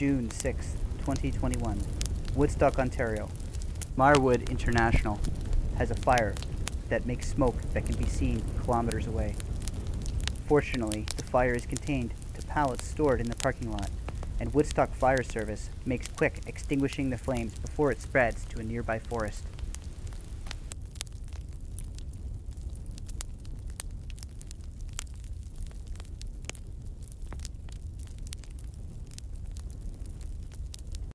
June 6, 2021, Woodstock, Ontario. Marwood International has a fire that makes smoke that can be seen kilometers away. Fortunately, the fire is contained to pallets stored in the parking lot, and Woodstock Fire Service makes quick extinguishing the flames before it spreads to a nearby forest.